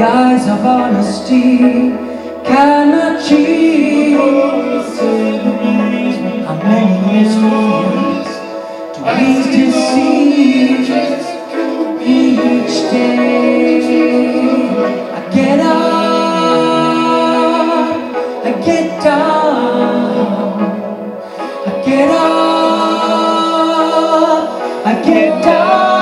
eyes of honesty cannot cheat. How many millions do we deceive each day? I get up, I get down, I get up, I get down.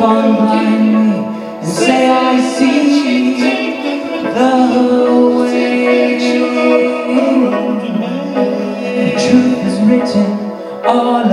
up on blind me and say I see the way. The truth is written all